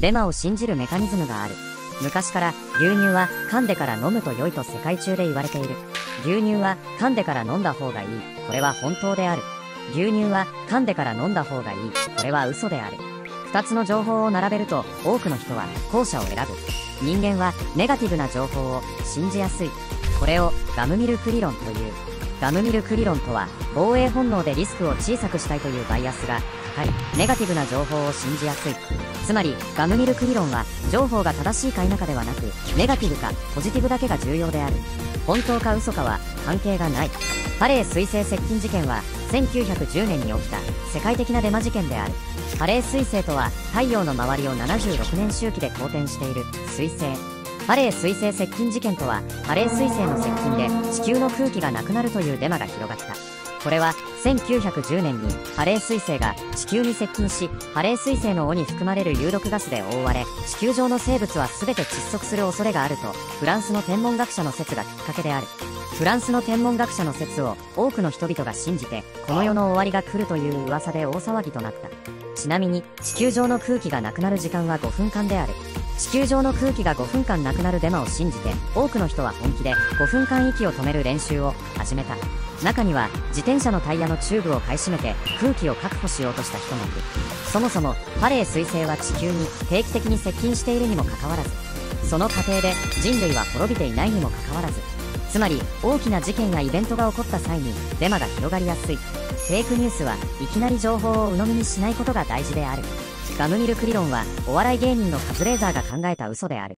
デマを信じるメカニズムがある。昔から牛乳は噛んでから飲むと良いと世界中で言われている。牛乳は噛んでから飲んだ方がいい。これは本当である。牛乳は噛んでから飲んだ方がいい。これは嘘である。2つの情報を並べると多くの人は後者を選ぶ。人間はネガティブな情報を信じやすい。これをガムミルク理論という。ガムミルク理論とは防衛本能でリスクを小さくしたいというバイアスが高いネガティブな情報を信じやすい。つまりガムミルク理論は情報が正しいか否かではなくネガティブかポジティブだけが重要である。本当か嘘かは関係がない。ハレー彗星接近事件は1910年に起きた。世界的なデマ事件である。ハレー彗星とは太陽の周りを76年周期で公転している彗星。ハレー彗星接近事件とはハレー彗星の接近で地球の空気がなくなるというデマが広がった。これは1910年にハレー彗星が地球に接近しハレー彗星の尾に含まれる有毒ガスで覆われ地球上の生物は全て窒息する恐れがあるとフランスの天文学者の説がきっかけである。フランスの天文学者の説を多くの人々が信じてこの世の終わりが来るという噂で大騒ぎとなった。ちなみに地球上の空気がなくなる時間は5分間である。地球上の空気が5分間なくなるデマを信じて多くの人は本気で5分間息を止める練習を始めた。中には自転車のタイヤのチューブを買い占めて空気を確保しようとした人もいる。そもそもハレー彗星は地球に定期的に接近しているにもかかわらずその過程で人類は滅びていないにもかかわらずつまり大きな事件やイベントが起こった際にデマが広がりやすい。フェイクニュースはいきなり情報を鵜呑みにしないことが大事である。ガムミルク理論はお笑い芸人のカズレーザーが考えた嘘である。